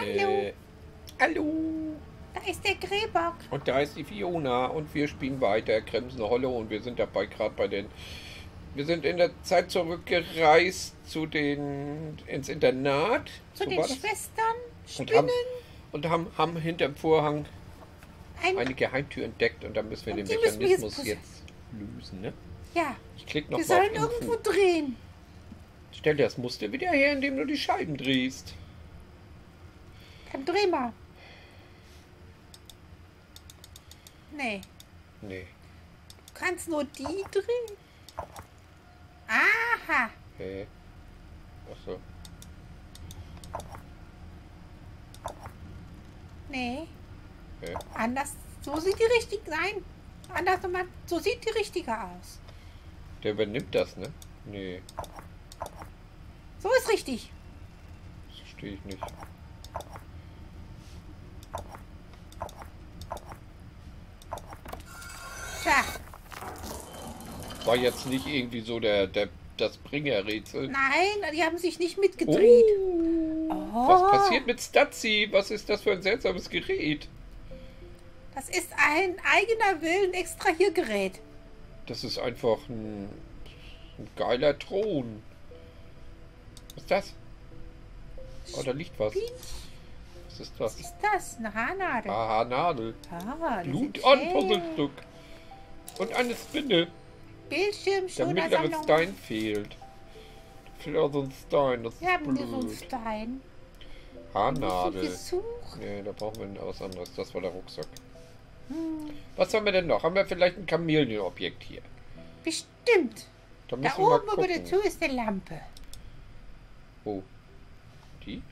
Hallo. Äh, hallo. Da ist der Gräbock. Und da ist die Fiona und wir spielen weiter Kremsen Hollow und wir sind dabei gerade bei den. Wir sind in der Zeit zurückgereist zu den ins Internat. Zu So den. Schwestern. Und haben, Spinnen. und haben, haben hinterm Vorhang Ein, eine Geheimtür entdeckt und da müssen wir den müssen wir jetzt Mechanismus jetzt lösen. Ne? ja, Ich klicke noch wir mal sollen irgendwo drehen. Stell dir das Muster wieder her, indem du die Scheiben drehst. Dann dreh mal. Nee, Nee. du kannst nur die drehen. Aha. Hä? Achso. Nee, Hä? anders. So sieht die richtig. Nein, anders nochmal. So sieht die richtige aus. Der übernimmt das, ne? Nee, So ist richtig. das verstehe ich nicht. War jetzt nicht irgendwie so der, der das Bringerrätsel. nein, die haben sich nicht mitgedreht. Oh, Oh, was passiert mit Stazzi? Was ist das für ein seltsames Gerät? Das ist ein eigener Willen Extrahiergerät. Das ist einfach ein, ein geiler Thron. Was ist das? Oh, da liegt was. Was ist das? Was ist das? Eine Haarnadel. Aha, Nadel. Ah, Blut und. Puzzlestück. Und eine Spinne. Bildschirm, Der mittlere. Stein fehlt. Da fehlt auch so ein Stein. Das ist Wir haben hier so einen blöd. Stein. Haarnadel. Nee, da brauchen wir was anderes. Das war der Rucksack. Hm, Was haben wir denn noch? Haben wir vielleicht ein Chameleon-Objekt hier? bestimmt. Da Da wir oben über der. Tür ist eine Lampe. Wo? Die?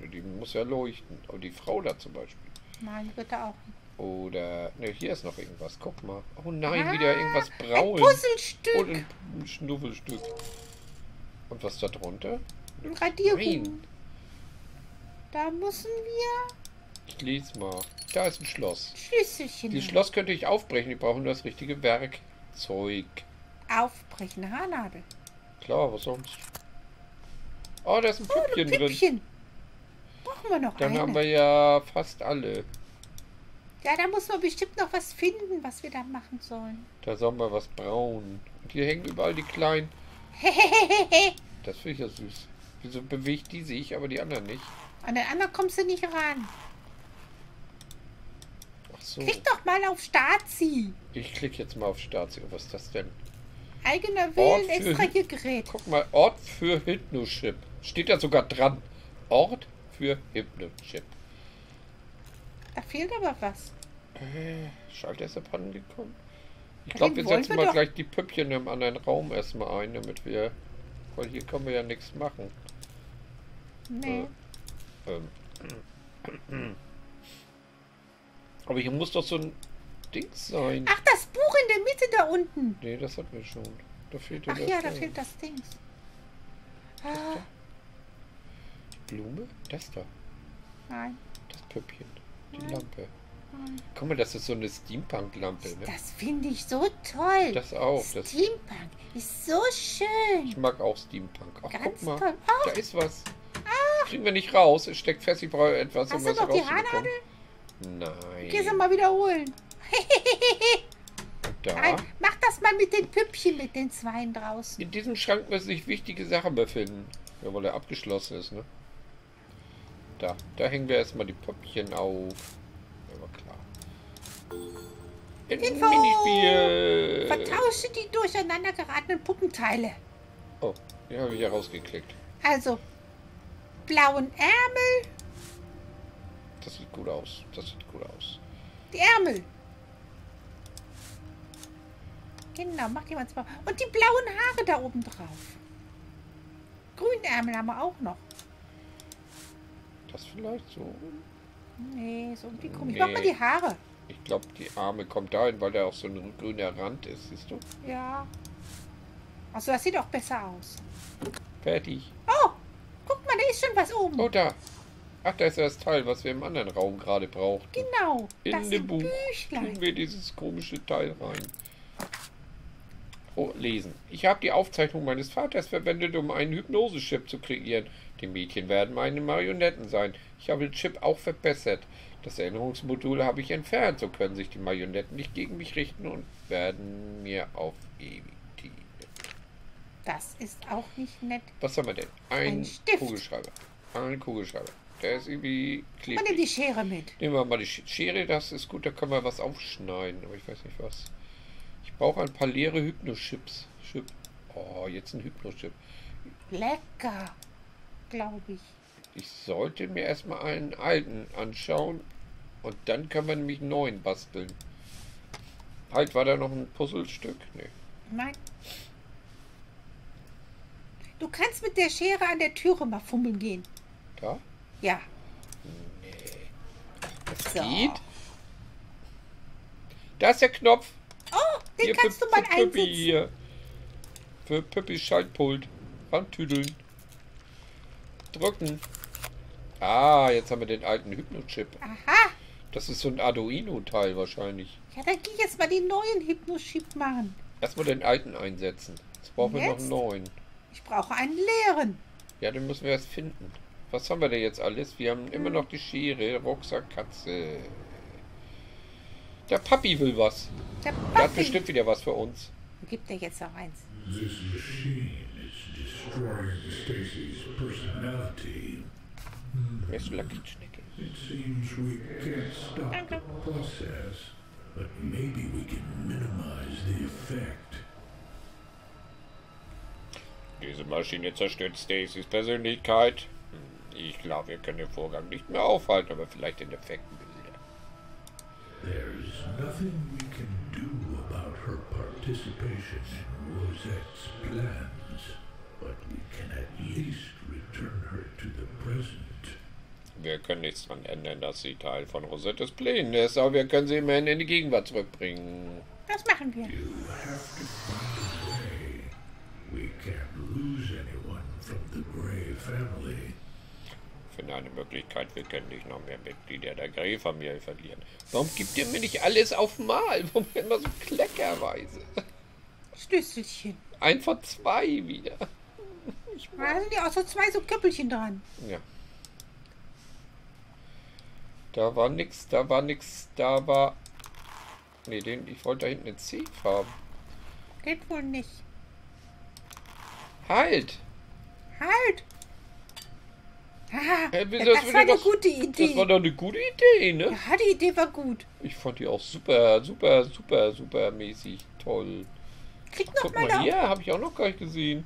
Die muss ja leuchten. Aber die Frau da zum Beispiel. Nein, bitte auch nicht. Oder. Ne, hier ist noch irgendwas. Guck mal. Oh nein, Ah, wieder irgendwas Ein braun. Puzzlestück. Und ein, ein Schnuffelstück. Und was da drunter? Ein Radiergummi. Nein. Da müssen wir Ich lese mal. Da ist ein Schloss. Schlüsselchen Die Schloss könnte ich aufbrechen. Die brauchen nur das richtige Werkzeug. aufbrechen. Haarnadel. Klar, was sonst? Oh, da ist ein Oh, ein Püppchen drin. Püppchen. Brauchen wir noch Dann eine. haben wir ja fast alle. Ja, da muss man bestimmt noch was finden, was wir da machen sollen. Da sollen wir was brauen. Und hier hängen überall die kleinen. Das finde ich ja süß. Wieso bewegt die sich, aber die anderen nicht? An den anderen kommst du nicht ran. Ach so. Klick doch mal auf Startzi. Ich klicke jetzt mal auf Start. Was ist das denn? Eigener Willen, extra hier Gerät. Guck mal, Ort für Hypnochip. Steht da sogar dran. Ort für Hypnochip. Da fehlt aber was. Äh, Schalter ist abhanden gekommen. Ich glaube, wir setzen mal doch- gleich die Püppchen im anderen Raum erstmal ein, damit wir. Weil hier können wir ja nichts machen. Nee. Ähm. Aber hier muss doch so ein Dings sein. Ach, das Buch in der Mitte da unten. Nee, das hatten wir schon. Da fehlt ja Ach das ja, da fehlt das Dings. Ah, Blume? Das da. nein. Das Püppchen. Die Nein. Lampe. Guck mal, das ist so eine Steampunk-Lampe, ne? Das finde ich so toll. Das auch. Das, Steampunk ist so schön. ich mag auch Steampunk. Ach, Ganz guck mal. toll. Da ist was. Kriegen wir nicht raus. Es steckt fest, ich brauche etwas, um Hast du was noch die rauszubekommen. Nein. Geh sie mal wiederholen. Da. Nein, mach das mal mit den Püppchen, mit den Zweien draußen. In diesem Schrank müssen sich wichtige Sachen befinden. Ja, weil er abgeschlossen ist, ne? Da. Da hängen wir erstmal die Püppchen auf. Ein Info! Minispiel. Vertausche die durcheinander geratenen Puppenteile. Oh, die habe ich ja rausgeklickt. Also, blauen Ärmel, Das sieht gut aus. Das sieht gut aus. die Ärmel. Genau, mach die mal zwei. Und die blauen Haare da oben drauf. Grünärmel haben wir auch noch. Das vielleicht so. Nee, so irgendwie komisch. Nee. Mach mal die Haare. Ich glaube, die Arme kommt dahin, weil da auch so ein grüner Rand ist, siehst du? Ja. Achso, das sieht auch besser aus. Fertig. Oh, guck mal, da ist schon was oben. Oh, da. Ach, da ist das Teil, was wir im anderen Raum gerade brauchten. Genau, In das dem Buch Büchlein. tun wir dieses komische Teil rein. Lesen. Ich habe die Aufzeichnung meines Vaters verwendet, um einen Hypnosechip zu kreieren. Die Mädchen werden meine Marionetten sein. Ich habe den Chip auch verbessert. Das Erinnerungsmodul habe ich entfernt. So können sich die Marionetten nicht gegen mich richten und werden mir auf ewig dienen. Das ist auch nicht nett. Was haben wir denn? Ein, Ein Stift. Kugelschreiber. Ein Kugelschreiber. Der ist irgendwie Man nimmt die klebrig. Schere mit. Nehmen wir mal die Sch- Schere, das ist gut, da können wir was aufschneiden, aber ich weiß nicht was. Ich brauche ein paar leere Hypno-Chips. Chip. Oh, jetzt ein Hypno-Chip. Lecker, glaube ich. Ich sollte mir erstmal einen alten anschauen und dann können wir nämlich einen neuen basteln. Halt, war da noch ein Puzzlestück? Nee. Nein. Du kannst mit der Schere an der Türe mal fummeln gehen. Da? Ja. Das So. geht. Da ist der Knopf. Oh, den Hier kannst für, du mal für Püppi einsetzen. hier. Für Püppis Schaltpult. Rantüdeln. Drücken. Ah, jetzt haben wir den alten Hypno-Chip. Aha. Das ist so ein Arduino-Teil wahrscheinlich. Ja, dann geh jetzt mal den neuen Hypnoschip machen. Erstmal den alten einsetzen. Jetzt brauchen wir noch Jetzt? einen neuen. Ich brauche einen leeren. Ja, den müssen wir erst finden. Was haben wir denn jetzt alles? Wir haben immer noch die Schere, Rucksack, Katze. Der Papi will was. Der Der hat bestimmt wieder was für uns. Gibt er jetzt noch eins. This machine is destroying Stacy's personality. Wer ist Lackitschnecke? It seems we can't stop the process, but maybe we can minimize the effect. Diese Maschine zerstört Stacys Persönlichkeit. Hm, Ich glaube, wir können den Vorgang nicht mehr aufhalten, aber vielleicht den Effekt mildern. There's nothing we can do about her participation in Rosette's plans, but we can at least return her to the present. Wir können nichts daran ändern, dass sie Teil von Rosettes Plänen ist, aber wir können sie immerhin in die Gegenwart zurückbringen. Das machen wir. You have to find a way. We can't lose anyone from the Gray family. Ich finde eine Möglichkeit, wir können nicht noch mehr Mitglieder der Grey-Familie verlieren. Warum gibt ihr mir nicht alles auf Mal? Warum immer so kleckerweise? Schlüsselchen. Ein von zwei wieder. Da sind ja auch so zwei so Köppelchen dran. Ja. Da war nix, da war nix, da war... Ne, den, ich wollte da hinten eine C haben. Geht wohl nicht. Halt! Halt! Ah, das das, war eine doch- gute Idee. Das war doch eine gute Idee, ne? ja, die Idee war gut. Ich fand die auch super, super, super, super mäßig toll. Klick noch Guck mal, mal hier, habe ich auch noch gar nicht gesehen.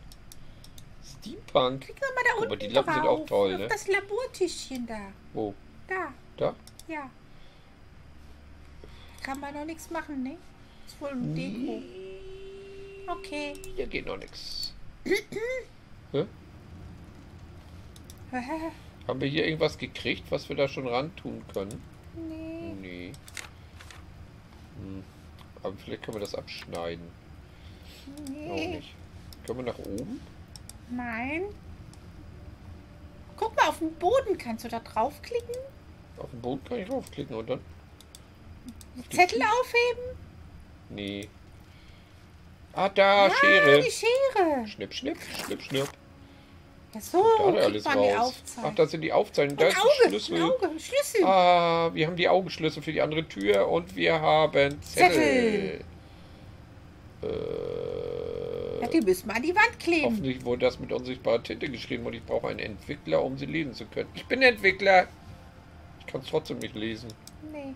Steampunk. klick noch mal da unten mal, die Lampen sind drauf. auch toll, ne? das Labortischchen da. Wo? Da, Da? ja. Kann man noch nichts machen, ne? Ist wohl ein Deko. Okay. Hier geht noch nichts. Haben wir hier irgendwas gekriegt, was wir da schon ran tun können? nee. Nee. Hm. Aber vielleicht können wir das abschneiden. Auch Nee. nicht. Können wir nach oben? Nein. Guck mal, auf dem Boden kannst du da draufklicken? Auf den Boden kann ich draufklicken und dann? Zettel aufheben? Nee. Ah, da, Ah, Schere. die Schere. Schnipp, schnipp, schnipp, schnipp. Ja, so Da kriegt man die raus. Ach, Aufzeichnung. das sind die Aufzeichnungen. Da ein ist Auge, Schlüssel. ein Auge, ein Schlüssel. Ah, wir haben die Augenschlüssel für die andere Tür und wir haben Zettel. Zettel. Äh, Ja, die müssen wir an die Wand kleben. hoffentlich wurde das mit unsichtbarer Tinte geschrieben und ich brauche einen Entwickler, um sie lesen zu können. Ich bin Entwickler. Ich kann es trotzdem nicht lesen. Nee.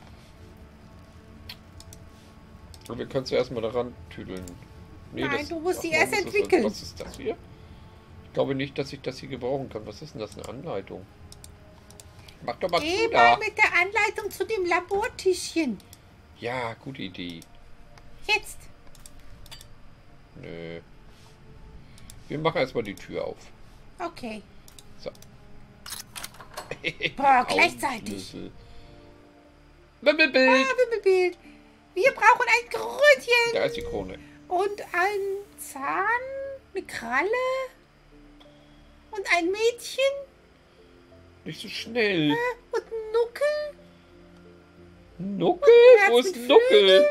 Und wir können es erstmal daran tüdeln. Nein, du musst die erst es- entwickeln. Was ist das hier? Ich glaube nicht, dass ich das hier gebrauchen kann. Was ist denn das? Eine Anleitung? Mach doch mal Geh zu da. mal mit der Anleitung zu dem Labortischchen. Ja, gute Idee. Jetzt. Nö. Wir machen erstmal die Tür auf. Okay. So. Boah, gleichzeitig. Wimmelbild. Ah, Wimmelbild. Wir brauchen ein Krönchen Da ist die Krone. und ein Zahn, eine Kralle und ein Mädchen Nicht so schnell. und ein Nuckel Nuckel? Wo ist Nuckel?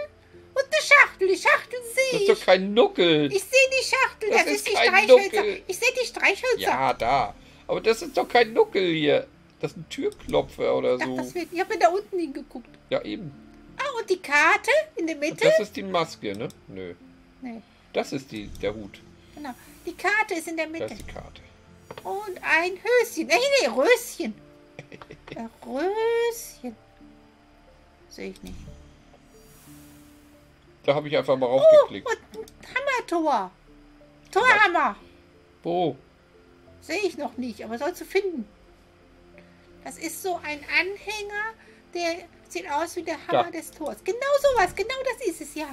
Und eine Schachtel. Die Schachtel Das sehe ist doch ich. kein Nuckel. Ich sehe die Schachtel. Das Das, ist ist die Streichhölzer. Nuckel. Ich sehe die Streichhölzer. Ja, da. Aber das ist doch kein Nuckel hier. Das ist ein Türklopfer oder Ich so. das wird. Ich habe da unten hingeguckt. Ja, eben. Ah, und die Karte in der Mitte? Das ist die Maske, ne? Nö. Nee, Das ist die, der Hut. genau. Die Karte ist in der Das Mitte. ist die Karte. Und ein Höschen. Nee, nee, Röschen. Röschen. Sehe ich nicht. Da habe ich einfach mal Oh, raufgeklickt. und ein Hammertor. Torhammer. Wo? Sehe ich noch nicht, aber soll zu finden. Das ist so ein Anhänger, der sieht aus wie der Hammer Da. des Tors. Genau sowas, genau das ist es, ja.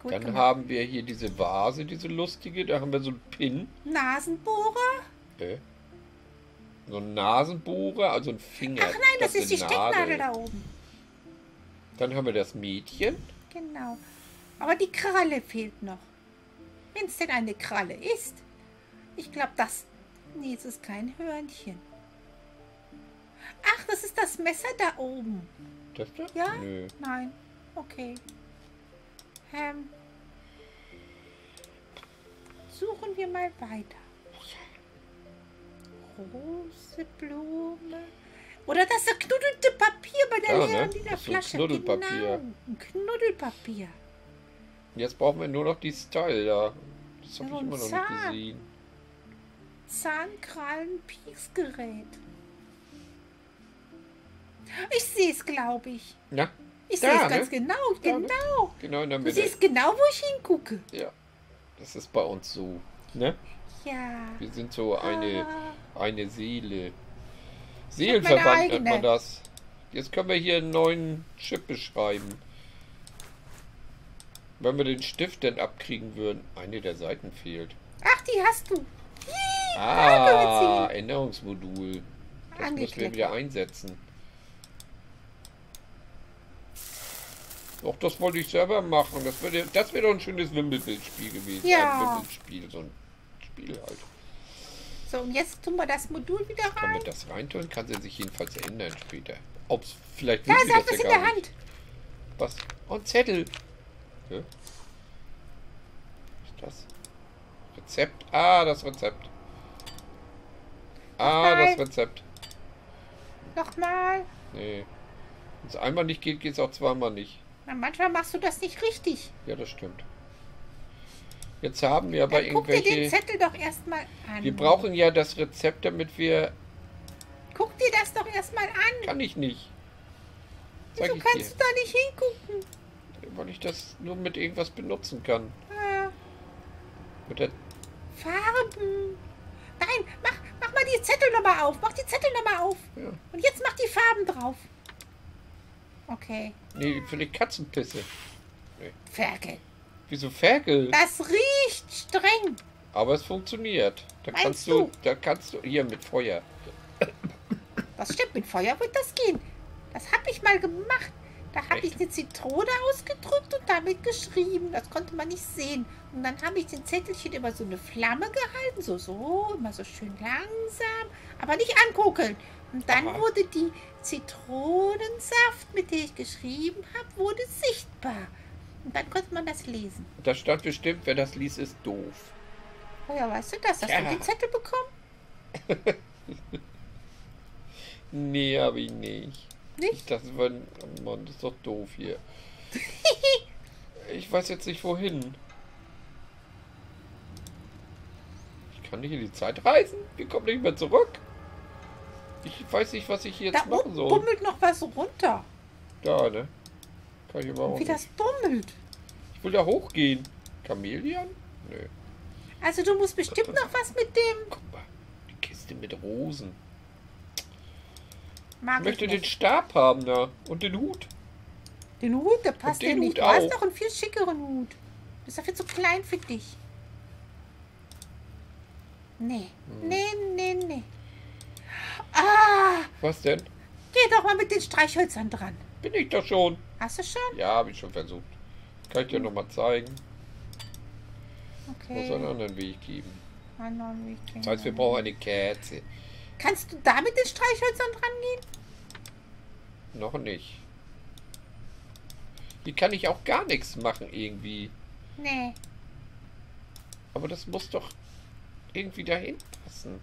Gut Dann gemacht. haben wir hier diese Vase, diese lustige. Da haben wir so einen Pin. Nasenbohrer. Äh. So einen Nasenbohrer, also ein Finger. Ach nein, das, ist die eine Stecknadel Nadel. da oben. Dann haben wir das Mädchen. Genau. Aber die Kralle fehlt noch. Wenn es denn eine Kralle ist. Ich glaube, das... Nee, es ist kein Hörnchen. Ach, das ist das Messer da oben. Das da? Ja? Nö. Nein. Okay. Ähm. Suchen wir mal weiter. Große Blume. Oder das knuddelte Papier bei der Ja, ne? leeren Lila Das ist so ein Flasche. Knuddelpapier. Genau. Ein Knuddelpapier. Jetzt brauchen wir nur noch die Style da. Das habe Ja, ich immer noch Zahn. nicht gesehen. Zahnkrallen-Piepsgerät. Ich sehe es, glaube ich. Na, Ich sehe es ne? ganz genau. Da, ne? Genau. genau in der Du Mitte. siehst genau, wo ich hingucke. Ja. Das ist bei uns so. Ne? Ja. Wir sind so eine, Ah. eine Seele. meine Seelenverwandt nennt man das. Jetzt können wir hier einen neuen Chip beschreiben. Wenn wir den Stift denn abkriegen würden. Eine der Seiten fehlt. Ach, die hast du. Ah, Erinnerungsmodul. Das müssen wir wieder einsetzen. Doch, das wollte ich selber machen. Das wäre das wär doch ein schönes Wimmelbildspiel gewesen. Ja. Ein Wimmelspiel, so ein Spiel halt. So, und jetzt tun wir das Modul wieder Kann rein. man das reintun? Kann sie sich jedenfalls ändern später. Ob's vielleicht Da ist etwas ja in der nicht. Hand. Was? Oh, ein Zettel. Ja. Was ist das? Rezept. Ah, das Rezept. Ah, Nochmal. das Rezept. Nochmal. Nee. Wenn es einmal nicht geht, geht es auch zweimal nicht. Manchmal machst du das nicht richtig. Ja, das stimmt. Jetzt haben wir aber Dann guck dir den irgendwelche... Zettel doch erstmal an. Wir brauchen ja das Rezept, damit wir... Guck dir das doch erstmal an. Kann ich nicht. Zeig Wieso kannst dir. du da nicht hingucken? Weil ich das nur mit irgendwas benutzen kann. Ah, Mit der... Farben. Nein, mach, mach mal die Zettel nochmal auf. Mach die Zettel nochmal auf. Ja. Und jetzt mach die Farben drauf. Okay. Nee, für die Katzenpisse. Ferkel. Wieso Ferkel? Das riecht streng. Aber es funktioniert. Da Meinst kannst du, du? da kannst du hier mit Feuer. Das stimmt, mit Feuer wird das gehen. Das habe ich mal gemacht. Da habe ich eine Zitrone ausgedrückt und damit geschrieben. Das konnte man nicht sehen. Und dann habe ich den Zettelchen über so eine Flamme gehalten. So, so, immer so schön langsam. Aber nicht angucken. Und dann Aha. wurde die Zitronensaft, mit der ich geschrieben habe, wurde sichtbar. Und dann konnte man das lesen. Da stand bestimmt, wer das liest, ist doof. Woher weißt du das? Hast Ja. du den Zettel bekommen? Nee, habe ich nicht. Nicht? Das war, oh Mann, das ist doch doof hier. Ich weiß jetzt nicht wohin. Ich kann nicht in die Zeit reisen. Wir kommen nicht mehr zurück. Ich weiß nicht, was ich hier Da jetzt machen oben soll. bummelt noch was runter. Da, ne? Kann ich aber auch Wie nicht. das bummelt. Ich will da hochgehen. Chamäleon? Nö. Also du musst bestimmt noch was mit dem... Guck mal. Die Kiste mit Rosen. Mag Ich möchte ich den. Stab haben da. Und den Hut. Den Hut, der passt dir nicht. Hut Du hast auch. noch einen viel schickeren Hut. Das ist doch viel zu klein für dich. Nee, Hm. nee, nee, nee. Ah, Was denn? geh doch mal mit den Streichhölzern dran. Bin ich doch schon. Hast du schon? Ja, habe ich schon versucht. Kann ich dir noch mal zeigen. Muss einen Okay. anderen Weg geben. Anderen Weg Das heißt, wir brauchen eine Kerze. Kannst du da mit den Streichhölzern dran gehen? Noch nicht. Hier kann ich auch gar nichts machen irgendwie. Nee. Aber das muss doch irgendwie dahin passen.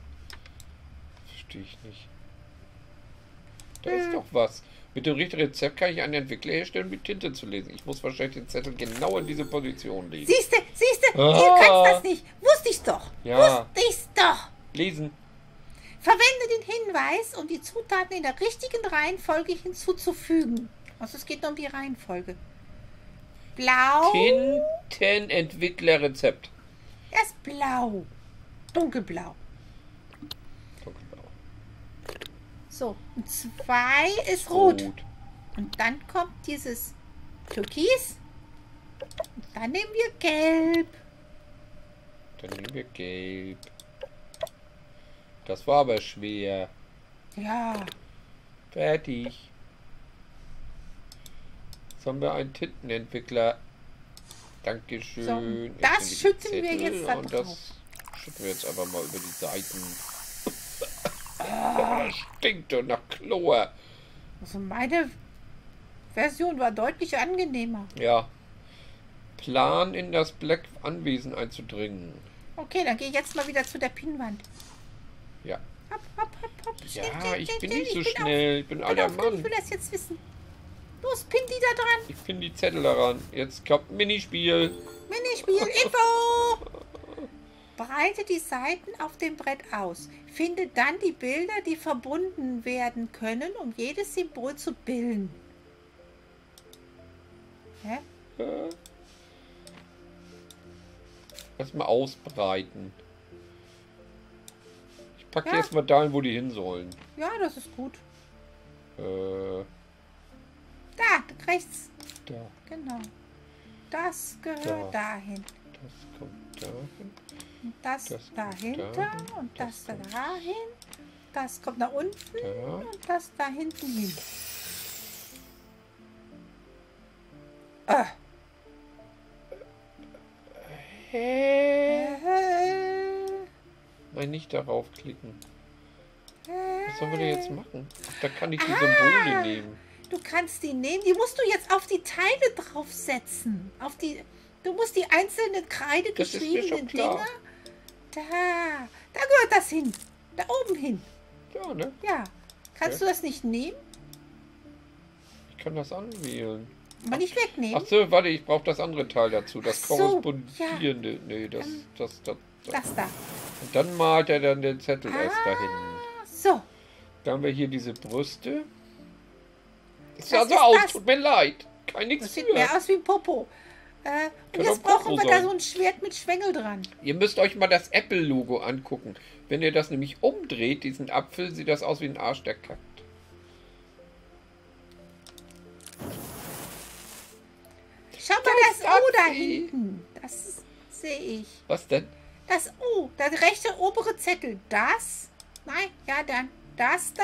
Verstehe ich nicht. Da ist doch was. Mit dem richtigen Rezept kann ich einen Entwickler herstellen, mit Tinte zu lesen. Ich muss wahrscheinlich den Zettel genau in diese Position legen. Siehste, siehste, Ah. ihr kannst das nicht. Wusste ich doch. Ja. Wusste ich's doch. Lesen. Verwende den Hinweis, um die Zutaten in der richtigen Reihenfolge hinzuzufügen. Also es geht nur um die Reihenfolge. Blau. Tintenentwicklerrezept. Erst blau. Dunkelblau. Dunkelblau. So, und zwei ist rot. Rot. Und dann kommt dieses Türkis. Und dann nehmen wir gelb. Dann nehmen wir gelb. Das war aber schwer. Ja, Fertig. Jetzt haben wir einen Tintenentwickler. Dankeschön. So, das schütten wir jetzt da Und drauf. das schütten wir jetzt einfach mal über die Seiten. Oh, stinkt doch nach Chlor. also meine Version war deutlich angenehmer. Ja. Plan in das Black Anwesen einzudringen. Okay, dann gehe ich jetzt mal wieder zu der Pinnwand. Ja. Hopp, hopp, hopp, hopp. Schnell, Ja, schnell, ich schnell, bin nicht so Ich bin schnell. Ich bin Auf, alter bin auf, ich Mann. will das jetzt wissen. Los, pin die da dran. Ich finde die Zettel daran. Jetzt kommt ein Minispiel. Minispiel, Info! Breite die Seiten auf dem Brett aus. Finde dann die Bilder, die verbunden werden können, um jedes Symbol zu bilden. Hä? Äh. Erstmal ausbreiten. Ich packe die Ja. erstmal dahin, wo die hin sollen. Ja, das ist gut. Äh, Da, rechts. da. Genau. Das gehört dahin. Das kommt dahin. Und das, Das kommt dahinter dahin, und das, das dahin. Das kommt nach unten Da. und das da hinten hin. Ah. Hä? Äh, Nein, nicht darauf klicken. äh. Was sollen wir denn jetzt machen? Ach, da kann ich die Symbole nehmen. Du kannst die nehmen, die musst du jetzt auf die Teile draufsetzen. Auf die, du musst die einzelnen Kreide Das geschriebenen. Dinger. Da, da gehört das hin. Da oben hin. Ja, ne? Ja. Kannst Okay. du das nicht nehmen? Ich kann das anwählen. Aber nicht wegnehmen. Ach so, warte, ich brauche das andere Teil dazu. Das so, korrespondierende. Nee, das, Ähm, das, das, das. Das da. Und dann malt er dann den Zettel erst dahin. Ah, so. Dann haben wir hier diese Brüste. Das sah so aus, tut mir leid. Kein nichts Das sieht mehr aus wie ein Popo. Äh, und jetzt auch brauchen wir da sein. so ein Schwert mit Schwengel dran. Ihr müsst euch mal das Apple-Logo angucken. Wenn ihr das nämlich umdreht, diesen Apfel, sieht das aus wie ein Arsch, der kackt. Schau mal Das das O da hinten. Das sehe ich. Was denn? Das O, der rechte obere Zettel. Das. Nein, ja, dann das da.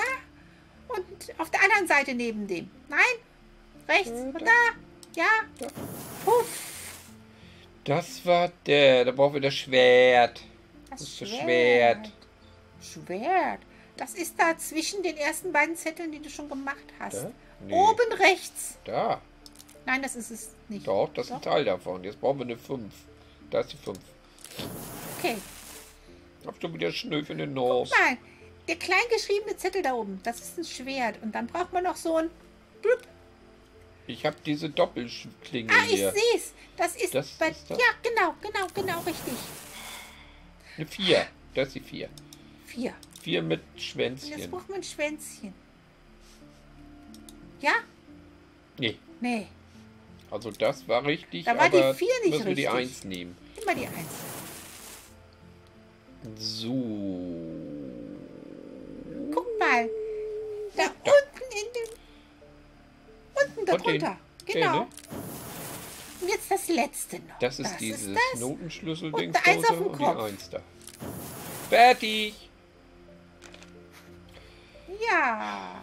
Und auf der anderen Seite neben dem. Nein, rechts. Und da. da. Ja. Da. Puff. Das war der. Da brauchen wir das Schwert. Das, ist das Schwert. Schwert. Das ist da zwischen den ersten beiden Zetteln, die du schon gemacht hast. Nee. Oben rechts. Da. Nein, das ist es nicht. Doch, das ist ein Teil davon. Jetzt brauchen wir eine 5. Da ist die 5. Okay. Hab schon wieder Schnöfe in den Nose. Mal, der klein geschriebene Zettel da oben, das ist ein Schwert. Und dann braucht man noch so ein. Blub. Ich habe diese Doppelklinge Ah, ich hier. sehe es. Das ist Das bei. ist das? Ja, genau, genau, genau, richtig. Eine 4. Das ist die 4. Vier. 4 mit Und jetzt Schwänzchen. braucht man ein Schwänzchen. Ja? Nee. Nee. Also das war richtig, Da war die aber vier nicht müssen wir die richtig. 1 nehmen. Immer die Eins. So. Guck mal. Und den- drunter. Genau. ne? Und jetzt das letzte noch. Das ist dieses das. Notenschlüssel-Dings Und eins auf dem und die Kopf. 1 da. Fertig! Ja.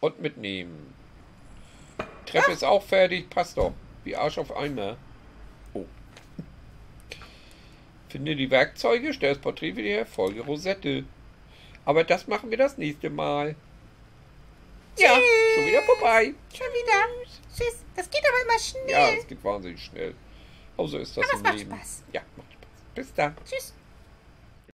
Und mitnehmen. Treppe ist auch fertig, passt doch. Wie Arsch auf Eimer. Oh. Finde die Werkzeuge, stell das Porträt wieder her, folge Rosette. Aber das machen wir das nächste Mal. Ja, schon wieder vorbei. Schon wieder. Tschüss. Das geht aber immer schnell. Ja, es geht wahnsinnig schnell. Aber so ist das Aber es im macht Leben. Spaß. Ja, macht Spaß. Bis dann. Tschüss.